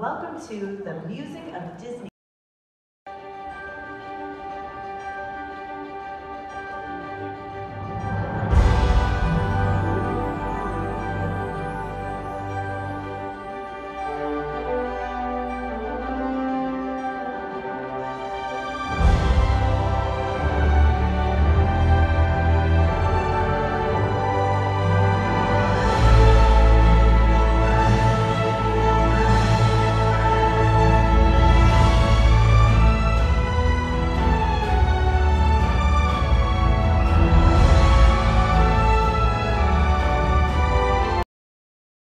Welcome to the Music of Disney.